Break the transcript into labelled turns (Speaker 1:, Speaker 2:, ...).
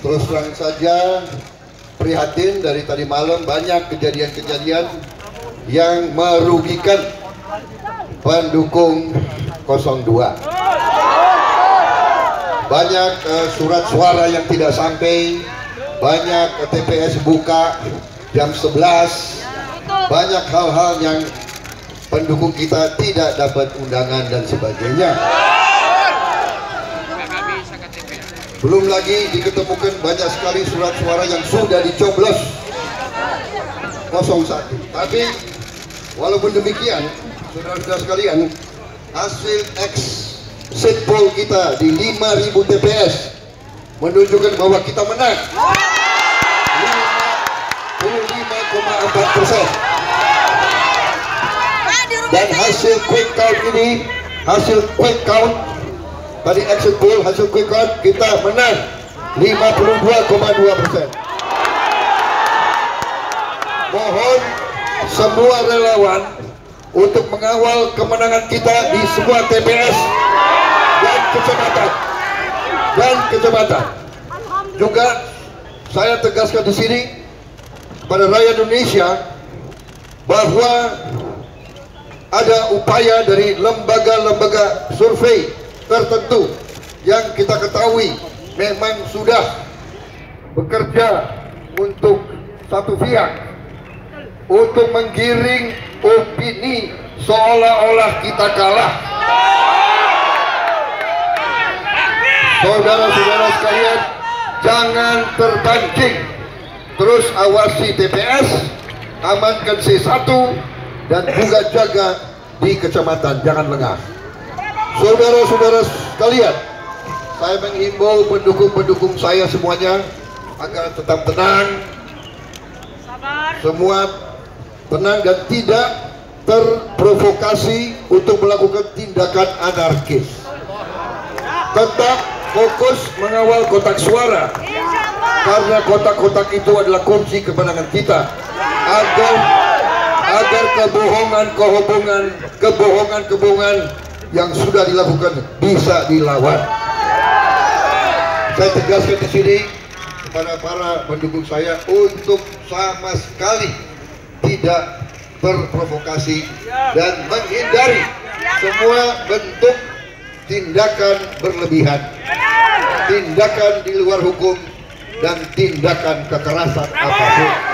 Speaker 1: terus terang saja prihatin dari tadi malam banyak kejadian-kejadian yang merugikan pendukung 02 banyak uh, surat suara yang tidak sampai banyak uh, TPS buka jam 11 banyak hal-hal yang pendukung kita tidak dapat undangan dan sebagainya belum lagi diketemukan banyak sekali surat suara yang sudah dicoblos. 01 tapi walaupun demikian saudara-saudara sekalian hasil X set poll kita di 5000 TPS menunjukkan bahwa kita menang. 55,4 persen. Dan hasil quick count ini hasil quick count tadi exit poll hasil quick count kita menang 52,2 persen. Mohon semua relawan untuk mengawal kemenangan kita di semua TPS dan kecamatan. Dan kecamatan. Juga saya tegaskan di sini pada rakyat Indonesia bahwa ada upaya dari lembaga-lembaga survei tertentu yang kita ketahui memang sudah bekerja untuk satu pihak untuk menggiring opini seolah-olah kita kalah. Saudara-saudara sekalian, jangan terpancing. Terus awasi TPS, amankan C1 dan juga jaga di kecamatan, jangan lengah. Saudara-saudara sekalian, saya menghimbau pendukung-pendukung saya semuanya agar tetap tenang. Semua tenang dan tidak terprovokasi untuk melakukan tindakan anarkis. Tetap fokus mengawal kotak suara karena kotak-kotak itu adalah kunci kemenangan kita agar agar kebohongan-kebohongan kebohongan-kebohongan yang sudah dilakukan bisa dilawan. Saya tegaskan di sini kepada para pendukung saya untuk sama sekali tidak terprovokasi dan menghindari semua bentuk tindakan berlebihan, tindakan di luar hukum dan tindakan kekerasan apa pun.